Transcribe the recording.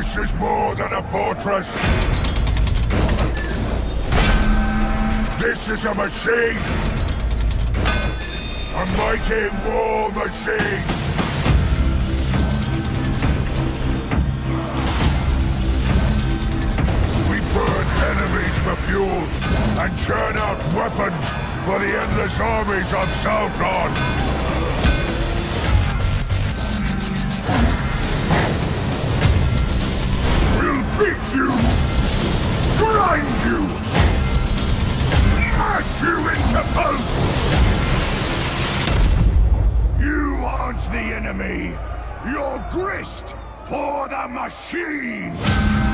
This is more than a fortress. This is a machine. A mighty war machine. We burn enemies for fuel and churn out weapons for the endless armies of Southgard. You! Grind you! Mash you into pulp! You aren't the enemy! You're grist for the machine!